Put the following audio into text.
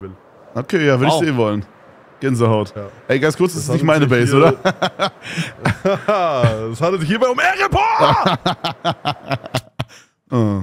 will. Okay, ja, würde Wow. ich sehen wollen. Gänsehaut. Ja. Ey, ganz kurz, das, Das ist nicht meine Base, hier- oder? es handelt sich hierbei um Ehrenport! oh. Ah.